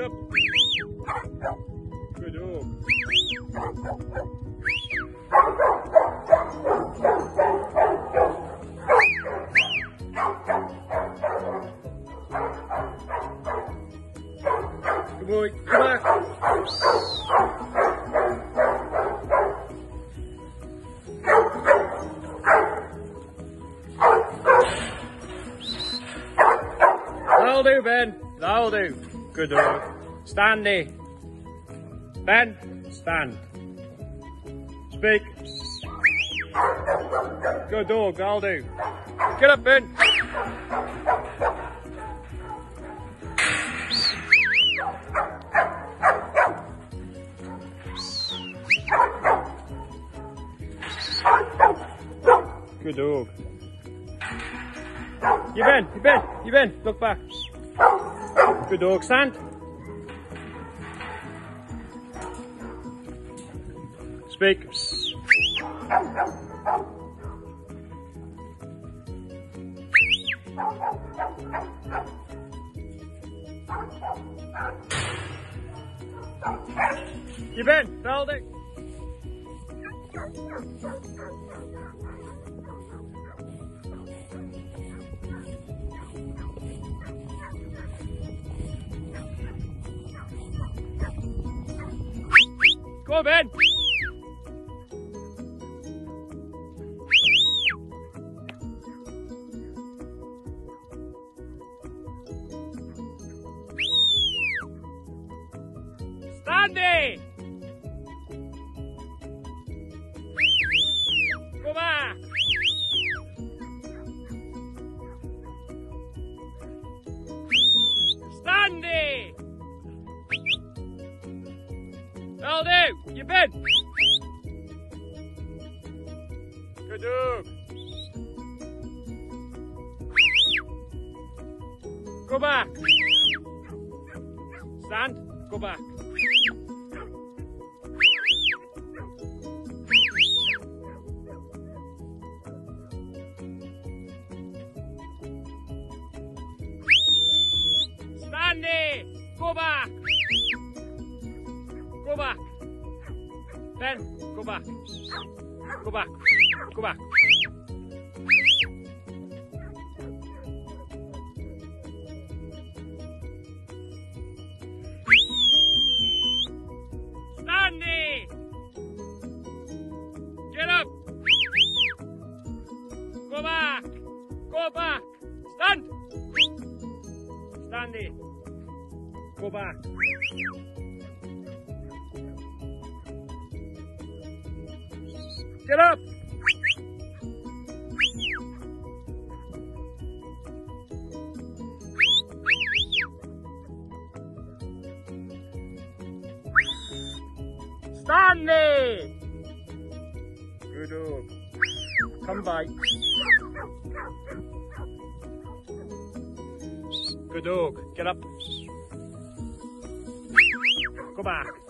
up. Good. Good boy. Come back. That'll do, Ben. That'll do. Good dog. Stand there. Ben, stand. Speak. Good dog, that'll do. Get up, Ben. Good dog. You Ben, you Ben, you Ben, look back. Good dog, stand. Speak. You Ben, hold Go on, Ben. Standing. Go back. Standing. That'll do. You Ben. Good dog. Go back. Stand. Go back. Stand. Go back. Go back. Ben, go back. Go back. Go back. Stand. Get up. Go back. Back. Stand. There. Go back. Get up! Stand there! Good dog. Come by. Good dog. Get up. Go back.